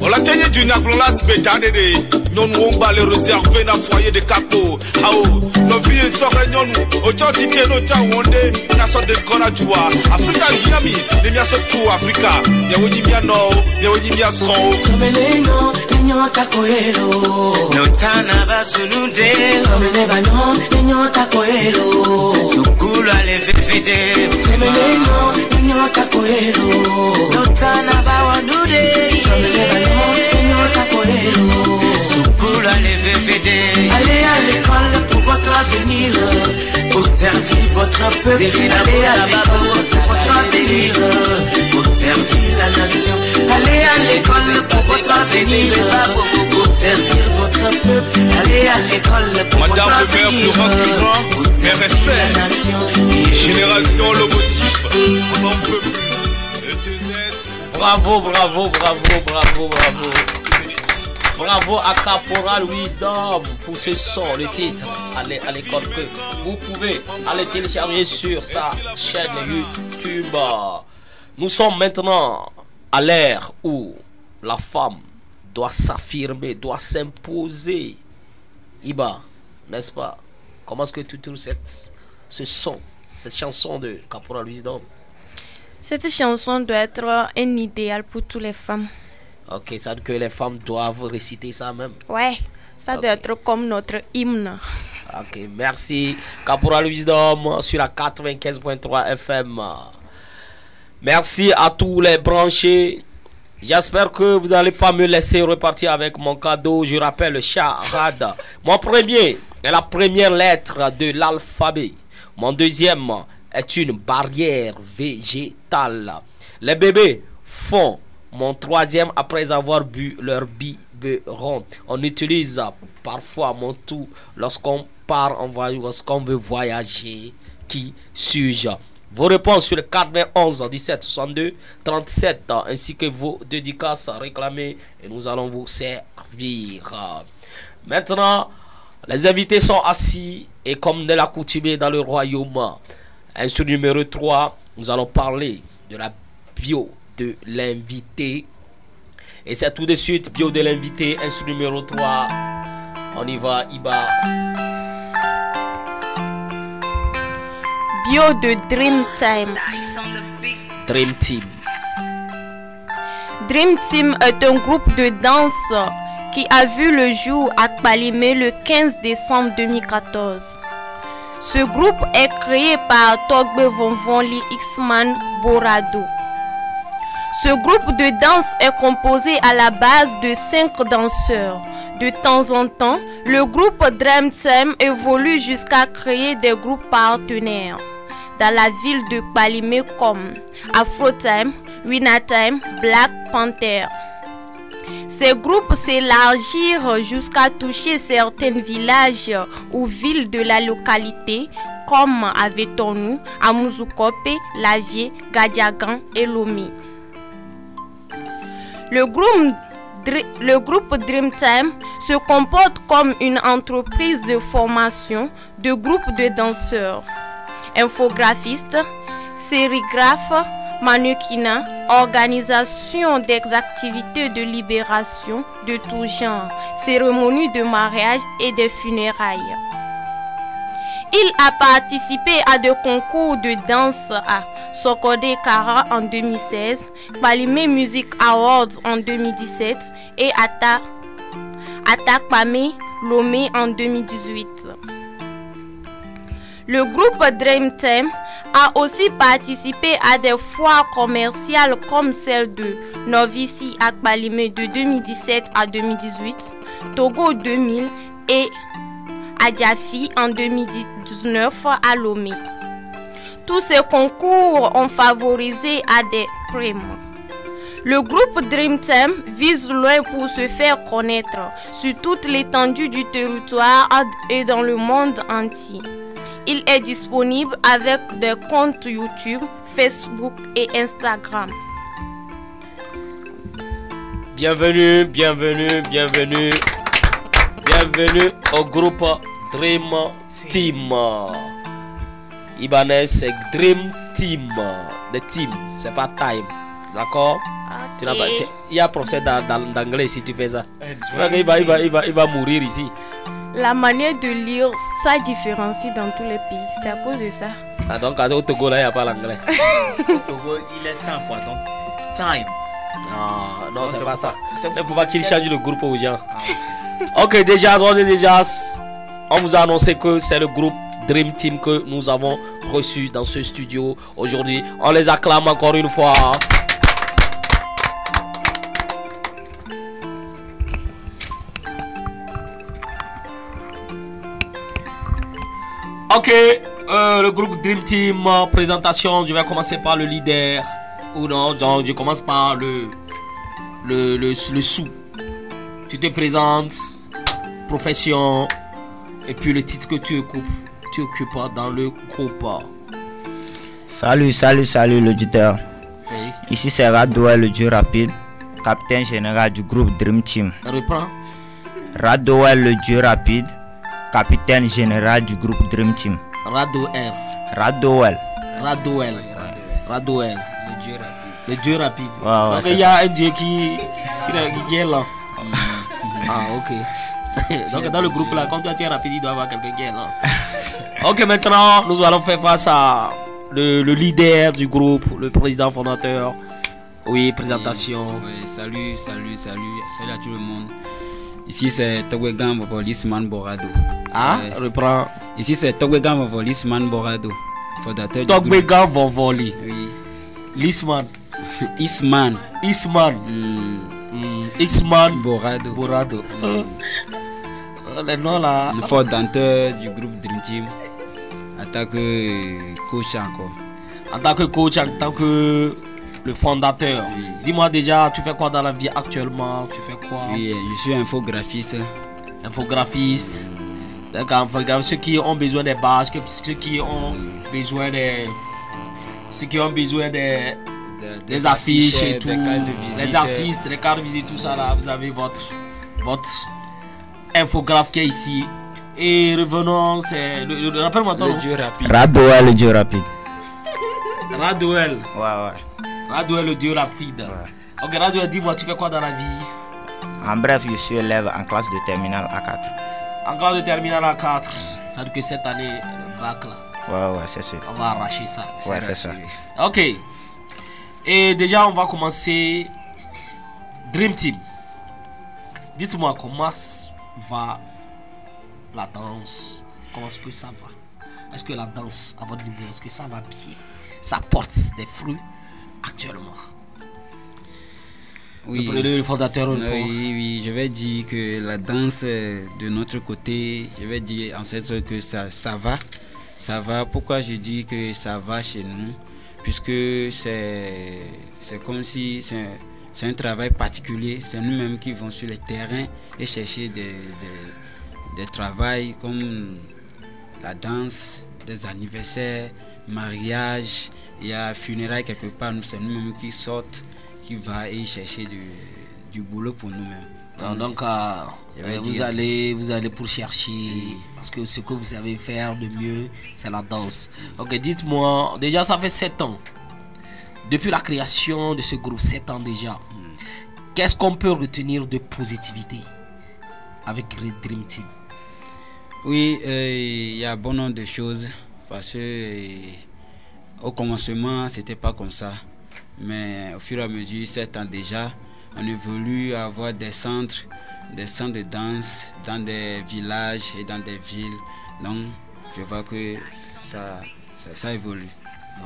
On l'a tenu d'une klonas bétane de. Non on va les réserver dans foyer de capo. Ao, no vie sore nyonu. Ocho dike no cha wonde, na so de kona jua. Afrika yami, ne mia so tu Afrika. Ya wonyi mia no, ya wonyi mia so. Someneno, ninyota koelo. Notana basununde. Somene banyon, ninyota koelo. VVD Semeneno Nyota koelo Notana bawanude Semeneno Nyota koelo Allez à l'école pour votre avenir Pour servir votre peuple Allez à l'école pour votre avenir Pour servir la nation Allez à l'école pour votre avenir Pour servir votre peuple Allez à l'école pour votre avenir Pour servir la nation Génération Lomotif, on n'en plus. Bravo, bravo, bravo, bravo, bravo. Bravo à Caporal Wisdom pour ce son, le titre l'é- à l'école que vous pouvez aller télécharger sur sa chaîne YouTube. Nous sommes maintenant à l'ère où la femme doit s'affirmer, doit s'imposer. Iba, n'est-ce pas? Comment est-ce que tu trouves cette, ce son, cette chanson de Caporal Wisdom? Cette chanson doit être un idéal pour toutes les femmes. Ok, ça veut dire que les femmes doivent réciter ça même. Ouais, ça doit être comme notre hymne. Ok, merci. Caporal Wisdom sur la 95.3 FM. Merci à tous les branchés. J'espère que vous n'allez pas me laisser repartir avec mon cadeau. Je rappelle le charade. Mon premier est la première lettre de l'alphabet. Mon deuxième est une barrière végétale. Les bébés font mon troisième après avoir bu leur biberon. On utilise parfois mon tout lorsqu'on part en voyage, lorsqu'on veut voyager. Qui suis-je? Vos réponses sur le 91 17 62 37 ainsi que vos dédicaces réclamées et nous allons vous servir. Maintenant, les invités sont assis et comme de l'accoutumée dans le royaume, Insu numéro 3, nous allons parler de la bio de l'invité. Et c'est tout de suite bio de l'invité, Insu numéro 3. On y va, Iba. Bio de Dreamtime. Dream Team. Dream Team est un groupe de danse qui a vu le jour à Kpalimé le 15 décembre 2014. Ce groupe est créé par Togbe Vonvonli Xman Borado. Ce groupe de danse est composé à la base de cinq danseurs. De temps en temps, le groupe Dream évolue jusqu'à créer des groupes partenaires dans la ville de Kpalimé comme Afro Time, Winna Time, Black Panther. Ces groupes s'élargirent jusqu'à toucher certains villages ou villes de la localité comme Avetonou, Amuzukope, Lavie, Gadiagan et Lomé. Le groupe, le groupe Dreamtime se comporte comme une entreprise de formation de groupes de danseurs, infographistes, sérigraphes, mannequinat, organisation des activités de libération de tout genre, cérémonies de mariage et de funérailles. Il a participé à des concours de danse à Sokode Kara en 2016, Palimé Music Awards en 2017 et Ata, Atakpame Lomé en 2018. Le groupe Dreamtime a aussi participé à des foires commerciales comme celle de Novici Akbalime de 2017 à 2018, Togo 2000 et Adjafi en 2019 à Lomé. Tous ces concours ont favorisé à des primes. Le groupe Dreamtime vise loin pour se faire connaître sur toute l'étendue du territoire et dans le monde entier. Il est disponible avec des comptes YouTube, Facebook et Instagram. Bienvenue, bienvenue, bienvenue. Bienvenue au groupe Dream Team. Ibanez, c'est Dream Team. The team, c'est pas time. D'accord? Tu n'as pas- tu- Il y a un professeur d'an- d'an- d'anglais si tu fais ça. Vois qu'il va, il va, il va, il va mourir ici. La manière de lire, ça différencie dans tous les pays. C'est à cause de ça. Ah, donc au Togo là, il n'y a pas l'anglais. Au Togo, il est temps quoi. Donc, time. Non, non, Non, c'est pas ça. Il pour faut ça pas qu'il change le groupe aux gens. Ok, déjà, on est déjà. On vous a annoncé que c'est le groupe Dream Team que nous avons reçu dans ce studio aujourd'hui. On les acclame encore une fois. Ok, euh, le groupe Dream Team, euh, présentation, je vais commencer par le leader. Ou non, donc je commence par le, le, le, le sous. Tu te présentes, profession, et puis le titre que tu occupes, tu occupes dans le groupe. Salut, salut, salut l'auditeur. Oui. Ici c'est Radoel le dieu rapide, capitaine général du groupe Dream Team. Reprends. Radoel le dieu rapide, capitaine général du groupe Dream Team. Radoel. Radoel. Radoel. Radoel. Le dieu rapide. Le dieu rapide. Ouais, ouais, Donc c'est il y a un dieu qui, qui, qui est là. ah, ok. Donc dans le groupe là, quand toi tu es rapide, il doit y avoir quelqu'un qui est là. ok, maintenant nous allons faire face à le, le leader du groupe, le président fondateur. Oui, présentation. Salut, salut, salut, salut à tout le monde. Ici c'est Togwegan Lisman Borado. Ah, Ouais. reprends. Ici c'est Togwegan Lisman Borado, fondateur du groupe. Togbega Vovoli. Oui. Lisman. Isman. Isman. Mm. Xman Borado. Borado. Euh, les noms là. Le fondateur du groupe Dream Team. En tant que coach encore. En tant que coach, en tant que le fondateur. Dis-moi déjà, tu fais quoi dans la vie actuellement? Tu fais quoi? Oui, je suis infographiste. Infographiste. Ceux qui ont besoin des bases, que- ceux qui ont besoin des. Ceux qui ont besoin des. Des, des affiches et tout. de. Les artistes, les cartes de visite, tout ça là. Vous avez votre. Votre infographe qui est ici. Et revenons, c'est. le- le- Rappelle-moi ton Le dieu rapide. Radoel le dieu rapide. Raduel. Ouais, ouais. Raduel, le dieu rapide. Ok, Raduel, dis-moi, tu fais quoi dans la vie? En bref, je suis élève en classe de terminale A4. En classe de terminale à 4. Ça veut dire que cette année, le bac là, Ouais, ouais, c'est sûr. on va arracher ça. Ouais, c'est ça. Ok. Et déjà, on va commencer. Dream Team. Dites-moi comment va la danse Comment est-ce que ça va? Est-ce que la danse, à votre niveau, est-ce que ça va bien? Ça porte des fruits actuellement Oui. Le, le- le fondateur, Oui, je vais dire que la danse euh, de notre côté, je vais dire en cette sorte que ça, ça va. Ça va. Pourquoi je dis que ça va chez nous? Puisque c'est comme si c'est un travail particulier. C'est nous-mêmes qui vont sur le terrain et chercher des, des, des travails comme la danse, des anniversaires, mariage, il y a funérailles quelque part. C'est nous-mêmes qui sortent, qui va y chercher du, du boulot pour nous-mêmes. Donc, euh, euh, vous, allez, vous allez pour chercher, parce que ce que vous savez faire de mieux, c'est la danse. Ok, dites-moi, déjà ça fait 7 ans, depuis la création de ce groupe, 7 ans déjà, qu'est-ce qu'on peut retenir de positivité avec Red Dream Team? Oui, euh, il y a bon nombre de choses parce que au commencement, c'était pas comme ça. Mais au fur et à mesure, sept ans déjà, on évolue à avoir des centres, des centres de danse dans des villages et dans des villes. Donc, je vois que ça, ça, ça évolue.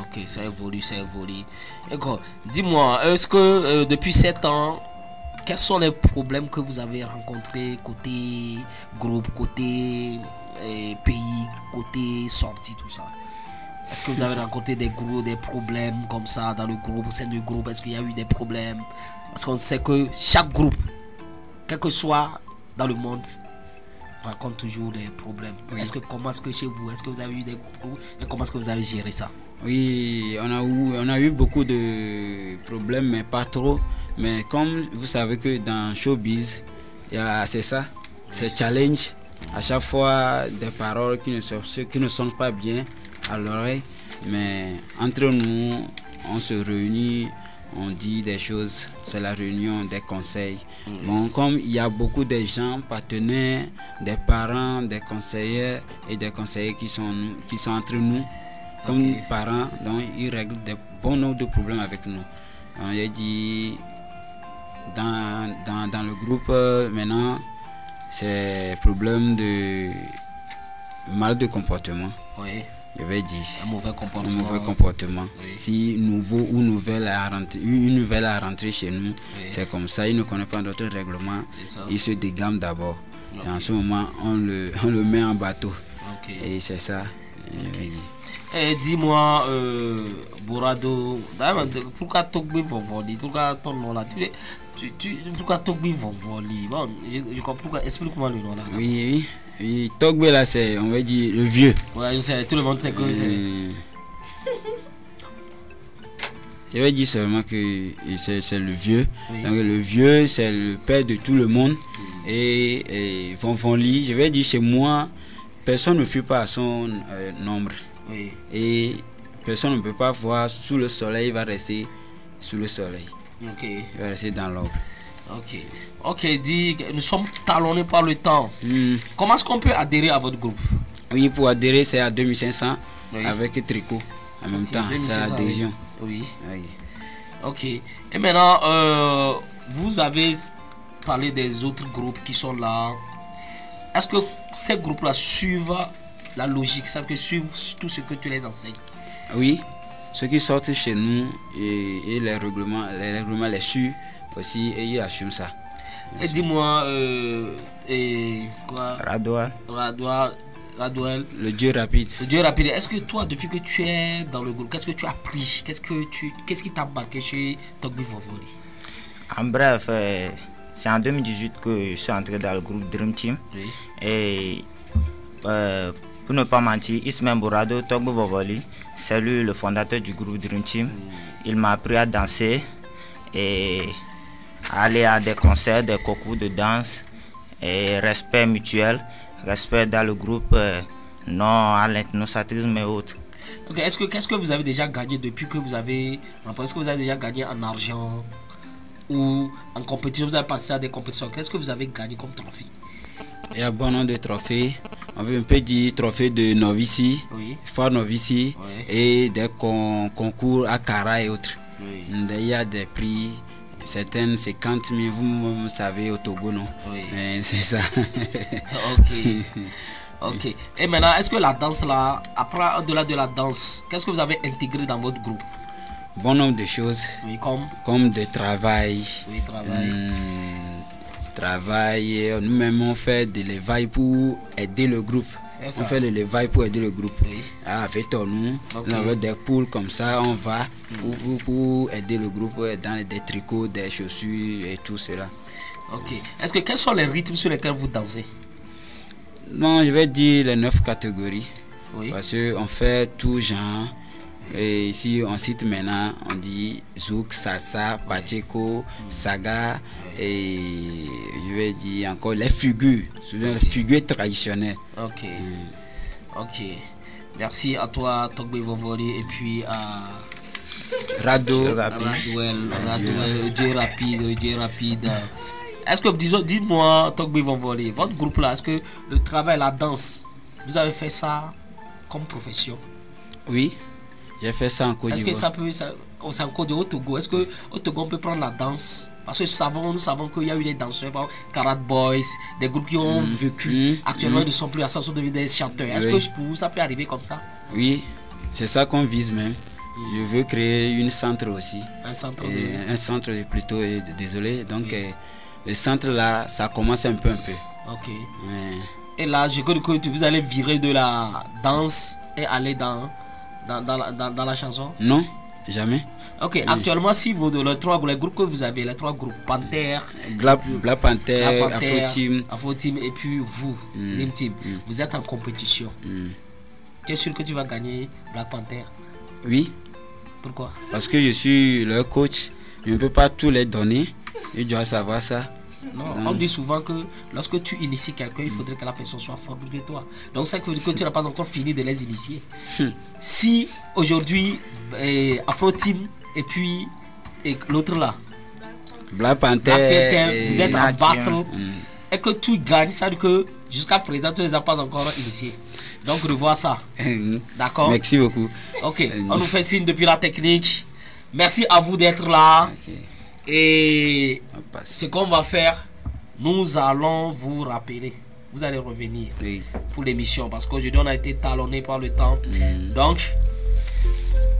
Ok, ça évolue, ça évolue. D'accord. Dis-moi, est-ce que euh, depuis 7 ans, quels sont les problèmes que vous avez rencontrés côté groupe, côté euh, pays, côté sortie, tout ça? Est-ce que vous avez rencontré des gros, des problèmes comme ça dans le groupe, au sein du groupe? Est-ce qu'il y a eu des problèmes? Parce qu'on sait que chaque groupe, quel que soit dans le monde, rencontre toujours des problèmes. Est-ce que comment est-ce que chez vous, est-ce que vous avez eu des problèmes et comment est-ce que vous avez géré ça? Oui, on a, eu, on a eu beaucoup de problèmes, mais pas trop. Mais comme vous savez que dans showbiz, c'est ça, c'est challenge. À chaque fois, des paroles qui ne, sont, qui ne sonnent pas bien à l'oreille. Mais entre nous, on se réunit, on dit des choses. C'est la réunion des conseils. Bon, comme il y a beaucoup de gens, partenaires, des parents, des conseillers et des conseillers qui sont, qui sont entre nous, comme parents, donc ils règlent des bons nombre de problèmes avec nous. On a dit dans, dans, dans le groupe euh, maintenant, c'est problème de mal de comportement. Je vais dire. Un mauvais comportement. Un mauvais comportement. Si nouveau ou nouvelle à rentrer, une nouvelle à rentrer chez nous, c'est comme ça. Il ne connaît pas notre règlement. Il se dégame d'abord. Et en ce moment, on le, on le met en bateau. Et c'est ça. dire. Eh, dis-moi, euh, Borado, pourquoi Togbi Vovoli? Pourquoi ton nom là? Tu, tu, tu, Pourquoi Togbi Vovoli? Bon, je, je comprends. Explique-moi le nom là. Oui, oui. Oui. Togbe là, c'est, on va dire, le vieux. Ouais, je sais, tout le monde sait que c'est. Euh, Je vais dire seulement que c'est le vieux. Oui. Donc, le vieux, c'est le père de tout le monde. Et, et Vonvonli, je vais dire chez moi, personne ne fuit pas à son euh, nombre. Oui. Et personne ne peut pas voir sous le soleil, il va rester sous le soleil. Il va rester dans l'ombre. Ok. Ok, dis, nous sommes talonnés par le temps. Comment est-ce qu'on peut adhérer à votre groupe? Oui, pour adhérer, c'est à 2500 Oui. avec tricot en même temps. C'est 2500, l'adhésion. Oui. Ok. Et maintenant, euh, vous avez parlé des autres groupes qui sont là. Est-ce que ces groupes-là suivent la logique, savent que suivent tout ce que tu les enseignes? Oui, ceux qui sortent chez nous et, et les règlements, les règlements les suivent aussi et ils assument ça. Et dis-moi, euh, et quoi? Radoual. Radoual. Radoual. Le dieu rapide. Le dieu rapide. Est-ce que toi, depuis que tu es dans le groupe, qu'est-ce que tu as appris? Qu'est-ce que tu, qu'est-ce qui t'a marqué chez Togbi Vovoli En bref, euh, c'est en 2018 que je suis entré dans le groupe Dream Team. Oui. Et euh, pour ne pas mentir, Ismaël Bourado, Togbo Bovoli, c'est lui le fondateur du groupe Dream Team. Il m'a appris à danser et aller à des concerts, des concours de danse et respect mutuel, respect dans le groupe, euh, non à l'ethnocentrisme et autres. Ok, est-ce que qu'est-ce que vous avez déjà gagné depuis que vous avez est-ce que vous avez déjà gagné en argent ou en compétition vous avez passé à des compétitions qu'est-ce que vous avez gagné comme trophée? Il y a bon nombre de trophées. On peut, peut dire trophée de novici, Oui. fort novici et des con- concours à Cara et autres. Il y a des prix, certaines 50 000, vous, vous savez, au Togo, non? Mais C'est ça. Ok. Ok. Et maintenant, est-ce que la danse là, après, au-delà de la danse, qu'est-ce que vous avez intégré dans votre groupe? Bon nombre de choses. Oui, comme? Comme de travail. Oui, travail. Hmm, travail. Nous-mêmes, on fait de l'éveil pour aider le groupe. On fait de l'éveil pour aider le groupe. Ah, avec ton nous, Ok. on avait des poules comme ça, on va pour, pour- pour aider le groupe euh, dans des tricots, des chaussures et tout cela. Ok. Est-ce que quels sont les rythmes sur lesquels vous dansez? Non, je vais dire les neuf catégories. Oui. Parce qu'on fait tout genre. Et ici, on cite maintenant, on dit zouk, salsa, pacheco, saga, et je vais dire encore les figures, souvent les figures traditionnelles. Ok. Ok. Merci à toi, Togbe Vovori, et puis à Rado, Radouel, Radouel, le Dieu rapide, le Dieu rapide. Est-ce que, disons, dis-moi, Togbe Vovori, votre groupe là, est-ce que le travail, la danse, vous avez fait ça comme profession? Oui, j'ai fait ça en Côte Est-ce que d'Ivoire. ça peut, ça, au c'est en Côte d'Ivoire, au Togo, est-ce que au Togo on peut prendre la danse? Parce que nous savons, nous savons qu'il y a eu des danseurs, par exemple, Karat Boys, des groupes qui ont Mm, vécu. mm, Actuellement, mm. ils ne sont plus à ça, sont devenus des chanteurs. Est-ce Oui. que pour vous, ça peut arriver comme ça? Oui, c'est ça qu'on vise même. Je veux créer une centre aussi. Un centre Et de- Un centre plutôt, et désolé. Donc, euh, le centre là, ça commence un peu, un peu. Ok. Et là, je crois que vous allez virer de la danse et aller dans, dans, dans, la, dans, dans la chanson Non, jamais. Ok, Oui. actuellement, si vous, les trois les groupes que vous avez, les trois groupes, Panther, Black, Black Panther, Black Panther, Afro Team. Afro Team, et puis vous, Mm. Dream Team, vous êtes en compétition. Tu es sûr que tu vas gagner Black Panther Oui, Pourquoi? Parce que je suis leur coach. Je ne peux pas tout les donner. Ils doivent savoir ça. Non, Donc, on dit souvent que lorsque tu inities quelqu'un, il faudrait que la personne soit forte que toi. Donc ça veut dire que tu n'as pas encore fini de les initier. Hmm. Si aujourd'hui, eh, Afro Team et puis et l'autre là, Black Panther. Vous êtes en battle Mm. et que tu gagnes, ça veut dire que jusqu'à présent, tu ne les as pas encore initiés. Donc revois ça. D'accord? Merci beaucoup. Ok, on nous fait signe depuis la technique. Merci à vous d'être là. Et ce qu'on va faire, nous allons vous rappeler. vous allez revenir pour l'émission parce qu'aujourd'hui on a été talonné par le temps. Donc,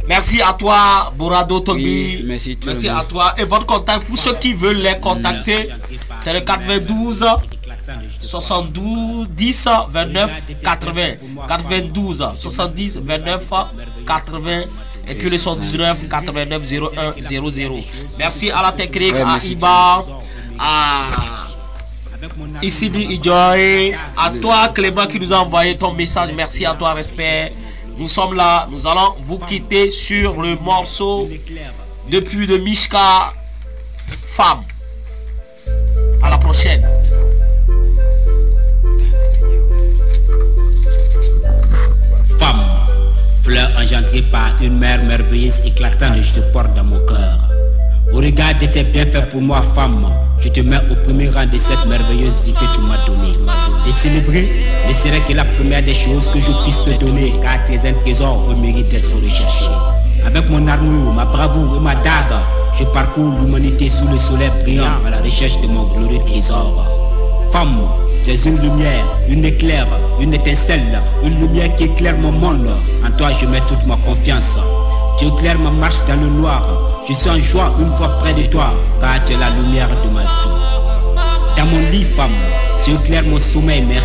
merci à toi, Borado Tobi. merci merci à toi. Et votre contact, pour ceux qui veulent les contacter, c'est le 92 72 10 29 80. 92 70 29 80. Et puis le 119 89 01 00. Merci à la technique, Ouais, à. Iba, à Isibi Ijoy, à toi Clément qui nous a envoyé ton message. Merci à toi, respect. Nous sommes là, nous allons vous quitter sur le morceau depuis de Mishka Femme. À la prochaine. Fleur engendrée par une mère merveilleuse éclatante, je te porte dans mon cœur. Au regard de tes bienfaits pour moi, femme, je te mets au premier rang de cette merveilleuse vie que tu m'as donnée. Et célébrer ne serait que la première des choses que je puisse te donner, car tes un trésor d'être recherché. Avec mon armure, ma bravoure et ma dague, je parcours l'humanité sous le soleil brillant à la recherche de mon glorieux trésor. Femme, tu es une lumière, une éclair, une étincelle, une lumière qui éclaire mon monde. En toi, je mets toute ma confiance. Tu éclaires ma marche dans le noir. Je suis en joie une fois près de toi, car tu es la lumière de ma vie. Dans mon lit, femme, tu éclaires mon sommeil, mes.